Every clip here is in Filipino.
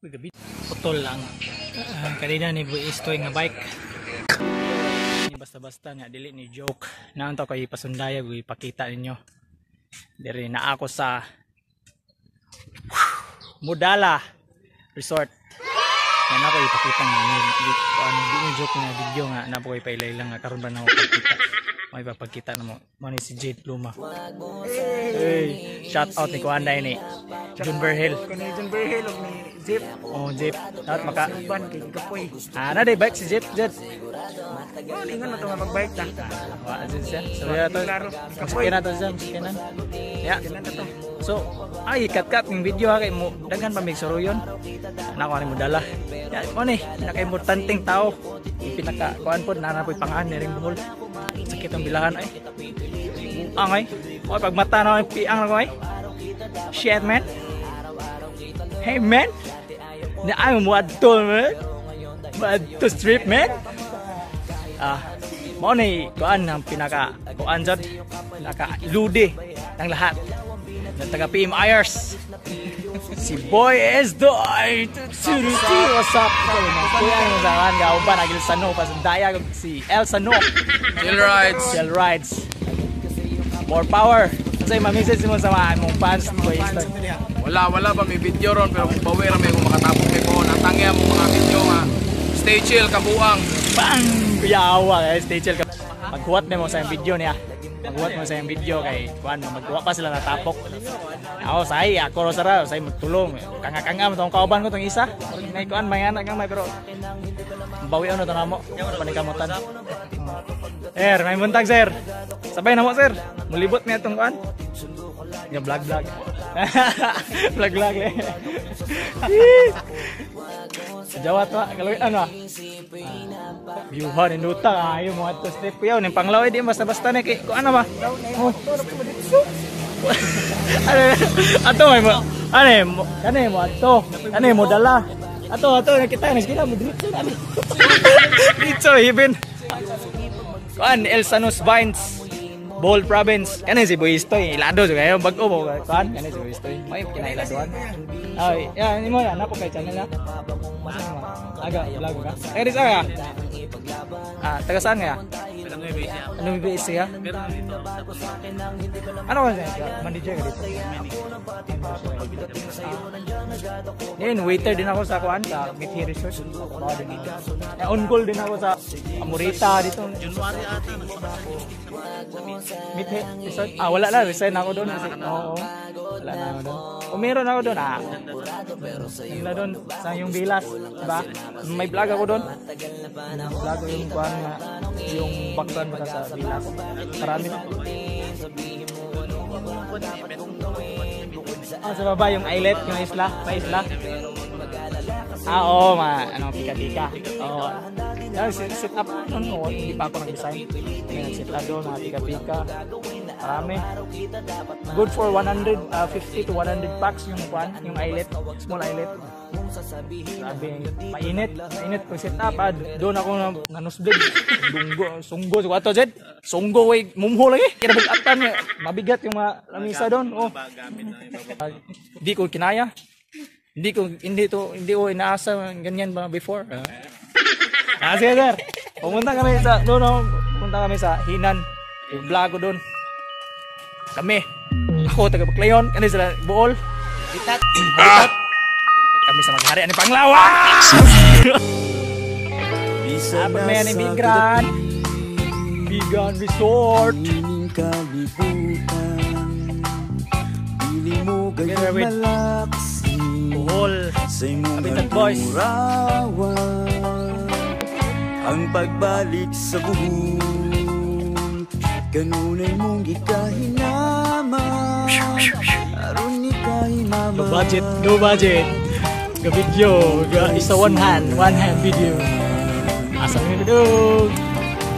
Gabi. Putol lang. Ah, kanina ni Istoy nga bike. Basta-basta nga, dili ni joke. Naan to kayo pasundaya, gue ipakita ninyo. Diri na ako sa Mudala Resort. Yan ako ipakita nga ano di ni joke nga video nga na po ipailay lang nga karon ba na ako pagkita. May papagkita na mo. Mo ni si Jade Luma. Hey, shout out ni Kuanday ni Jun Berhel. Kung John Berhel o ni Zip, Oh, Jeep. Dapat maka ban kay Kapoy. Ah, na day bike si Jeep, Jeep. Oh, lingon na ito nga magbike ta. Wa din siya. So ya to. Klaro. Kapoy na to siya, kanan. Ya. So, ay kat-kat ng video ha kay mo daghan pa mig suruyon. Nako ani mo dala. Ya, mo ni, pinaka-importanteng tao. Yung pinaka kuan pod na po pangahan ni ring buhol. Sakit ang bilahan ay. Angay. O pag mata na ang piang na ay. Shit man. Hey man. Na ay mo adto man. Mo strip man. Ah, mo ni kuan ang pinaka kuan jud pinaka ilude ng lahat ng taga PM Ayers si Boy is the What's up? Kuya ang zangan ga uban agil sano pas daya kag si El Sano Chill rides. Shell Rides More power Kasi mamisis mo sa mga mong fans ni Boy Easton Wala, wala pa may video ron pero bawi rami kung makatapos kay ko natangya mo mga video nga. Stay chill kabuang. Bang! Kuyawa kay stay chill ka. Magkuwat na mo sa video niya. Magkuwat mo sa yung video kay kuan magkuha pa sila natapok. Ako say ako ro sara say magtulong. Kanga-kanga mo tong kauban ko tong isa. May kuan may anak kang may pero bawi ano to namo. Panikamutan. Er, may buntag sir. Sabay na mo sir. Mulibot niya tong kuan. Nga vlog vlog. vlog vlog le. Jawat wa kalau ano Yuhan induta ayo mo ato step yaw ning panglaw di basta basta na kay ko ano ba? Oh. ano ato may mo ano mo kani mo ato ano mo dala ato ato nakita na sila mo dito ano dito even kuan El Sanos Vines Bohol Province. Kani si Boyistoy ilado so kayo bag-o mo kuan kani si Boyistoy may kinailaduan. Ay ya ni mo na. Napo kay channel na. Aga vlog ka. Eh di sa ah taga saan nga? Ano may BS siya? Ano ka siya manager ka dito Yan, waiter din ako sa kuan sa Mithi Resort. On call din ako sa Amorita dito. January ata Mithi Resort. Ah, wala lang. Resign ako doon. Kasi, oo. Wala na ako doon. O meron ako doon. Ah, wala doon sa yung Bilas. Diba? May vlog ako doon. Vlog ko yung kuan nga. Yung background mo sa Bilas. Marami na. Ah, sa baba yung islet, yung isla, pa isla. Ah, oo, ma, ano, pika-pika. Oo. Yan, sit, sit up, ano, hindi pa ako nag-design. May nag-sit up doon, mga pika-pika. Marami. Good for 150 to 100 packs yung kwan, yung islet, small islet. Grabe, mainit, mainit pag sit up, ah, doon ako na nanusbig. Dunggo, sunggo, so ato Jed, sunggo, way, mumho lagi. Kira bag-atan, mabigat yung mga lamisa doon. Oh. Hindi ko kinaya. Hindi ko hindi to hindi ko inaasa ganyan ba before. Ah, sige sir. Pumunta kami sa doon, oh. pumunta kami sa Hinan. Yung vlog ko doon. Kami. Ako taga Baclayon, kani sila Bool. Itat. Itat. Kami sa maghari ani Panglawa. Abot na yan ni Bigran. Bigan Resort. Ining kalibutan Dili mo Ang pagbalik sa buhon Kanunay mong gikahinaman Aron ni kahimama No budget, no budget. Ga video, ga isa one hand, one hand video. Asa nga dong.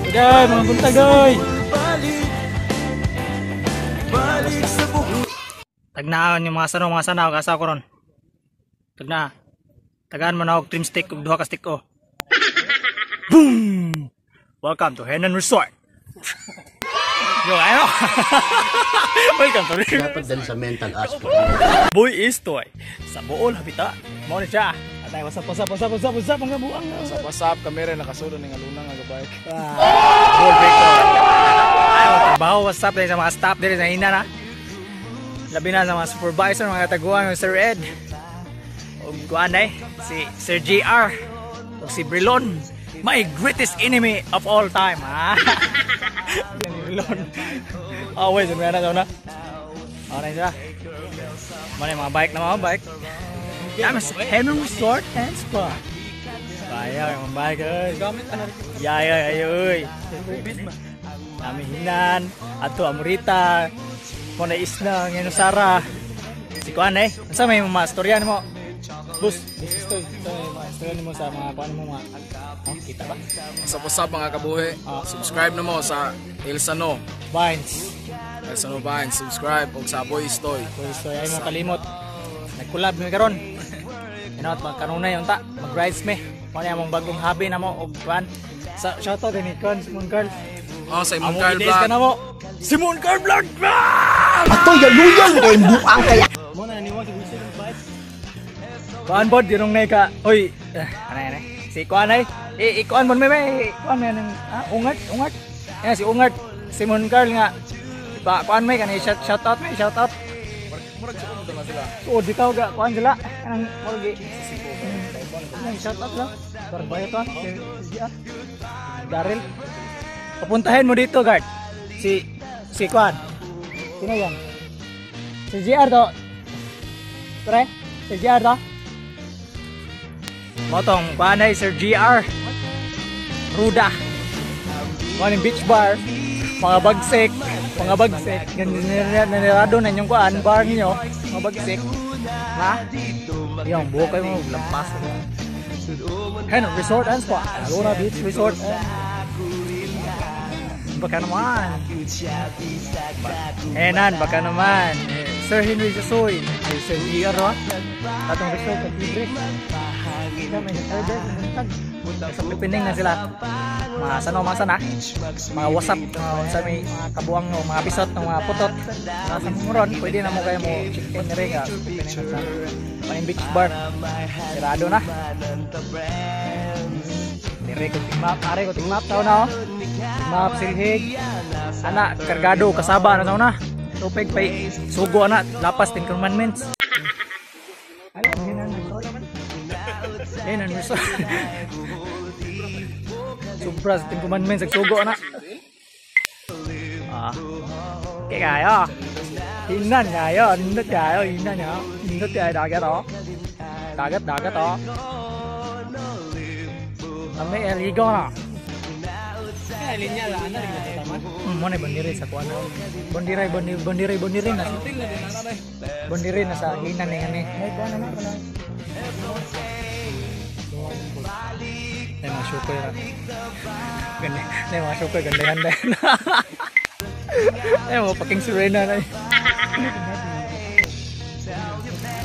Udah, mga buntag oy. Balik Balik sa buhon Tagnaan yung mga sano, mga sanaw kasa ko ron. Tagna. Tagaan mo na og trim stick duha ka stick ko. Boom! Welcome to Henan Resort. Yo, ano? Welcome to dapat dali sa mental aspect. Boy is toy. Sa buol habita. Mo na siya. Tay, what's up, what's up, what's up, what's up, what's up, mga buang. Sa WhatsApp kami rin nakasulo ng alunang nga bike. Gold Victor. Ayaw, trabaho, what's up din sa mga staff din sa hina na. Labi na sa mga supervisor, mga taguan, Sir Ed. O kuan eh, si Sir JR. O si Brilon. My greatest enemy of all time, ha? Always, ano yan na daw na? Okay. Ano yung mga bike na mga bike? Kami sa Henry Resort and Spa. Kaya yung mga bike, ay. Gamit ka na rin. Yay, ay, ay, ay. Kami hinan, ato amurita, mo na isna, ngayon Sara. Si Kuan eh, sa may mga storya mo. Bus, bus story. Sa may mga storya mo sa mga kuan mo mga. Oh, kita ba? Sa WhatsApp mga kabuhi, Ah. subscribe na mo sa Ilsano. Vines. Ilsano Vine, subscribe o sa Boys Toy. Boy story ay mo kalimot. Nag-collab mi karon. Ano at magkanunay yung ta, mag-rides me. Mo na among bagong hobby na mo og kuan. Sa shoutout din ni Kuan Simon Carl. Oh, sa imong Amo Carl ideas ka na Vlog. mo. Simon Carl Vlog! Ah! Ato yaluyan kay buang kaya Mo na naniwag sa gusto ng bike. Kuan bod ginong nay ka. Oy, ah, ano yan eh. Si Kuan ay. Eh, ikuan mo may may. Kuan may nang ah, ungat, ungat. Yan si Ungat. Simon Carl nga. Ba, kuan may kanay shout shout out may shout out. Murag sa kuno na sila. Oo, di tawag ga kuan sila. Kanang morgi. Nang shout out lang. Barbayo to. Si si ah. Daryl. Papuntahin mo dito, guard. Si si Kuan. Sino yan? Si JR to. Pre, si JR to. Motong, kuan ay Sir GR. Ruda. Yung beach bar. Mga bagsik. Mga bagsik. Nanirado na yung kuan, bar niyo. Mga bagsik. Ha? Yung buho kayo mo, lampas. Ano, resort and spa. Luna Beach Resort. Baka naman. Enan, baka naman. Eh, Sir Henry Jasoy. Eh, Sir GR, no? Tatong resort, at libre. May. Sa pipining na sila. Mga sano, mga sana. Mga wasap, mga sa may mga kabuang, no, mga pisot, no, mga putot. Mga sa muron, pwede na mo kayo mo chicken rin. ah, pipining na sila. Beach bar. Sirado na. Dire ko ting map, are ko ting map tao na oh. Ting Map silhig. Ana kargado kasaba na tao na. Tupig pay sugo ana lapas tin commandments. Yun ang resort. Sobra sa tin commandments ang sugo ana. Ah. Kaya kayo. Hinan kayo, hindot kayo, hinan kayo. Hindot kayo, dagat oh. Dagat, dagat oh. Kami eligo na. Kaya linya la ana rin tama. Hmm, mo na bandire sa kuan. Bandiray bandiray bandiray bandiray na. Bandiray na sa hinan ni ani. May kuan na kana. Ay, mga syukoy ra. Gani, ay, mga syukoy, ganda-ganda. Ay, mga paking sirena na.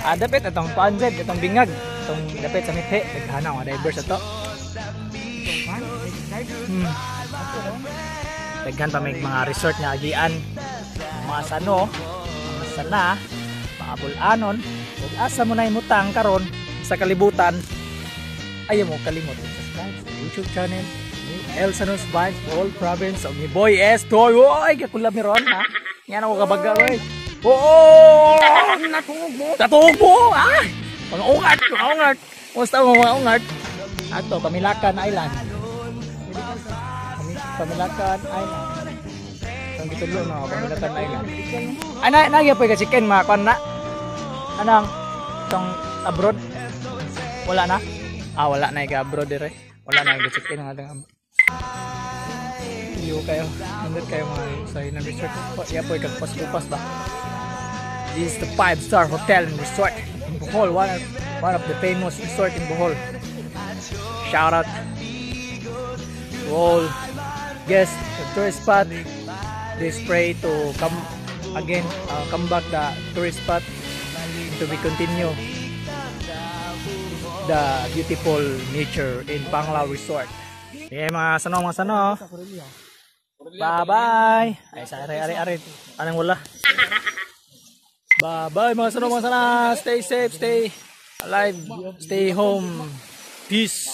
Ah, dapat itong panzed, itong bingag. Itong dapat sa mithi. Naghana mga divers ito. Hmm. Daghan pa may mga resort nga agian. Mga sano, mga sana, mga bulanon. Ug asa mo na imutang karon sa kalibutan. Ayaw mo kalimot sa YouTube channel ni El Sanos Vibes All Province of ni Boy S. Toy. Oy, kakulab ni Ron ha. Yan ako kabaga oy. Oo! Natungog mo! Natungog mo! Ah! Mga ungat! Mga ungat! Kumusta mo mga ungat? Ato, Pamilakan Island. Pami- Pamilakan Island. Ang gitulo na, Pamilakan Island. Ay, na, nagya po yung chicken mga kwan na. Anong? Itong abroad? Wala na? Ah, wala na yung abroad dire. Wala na chicken ng ating abroad. Iyo kayo. Nandun kayo mga sa Hinan Resort. Iya po yung kagpas-kupas ba? This is the five-star hotel and resort in Bohol. One of, one of the famous resort in Bohol. Shout out to all guests the tourist spot. This pray to come again, uh, come back the tourist spot to be continue the beautiful nature in Panglao Resort. Yeah, mga sano, mga sano. Bye-bye. Ay, sa are. Anong wala? Bye-bye, mga sano, mga sana. Stay safe, stay Alive. Stay home. Peace.